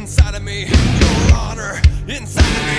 inside of me. Your honor inside of me.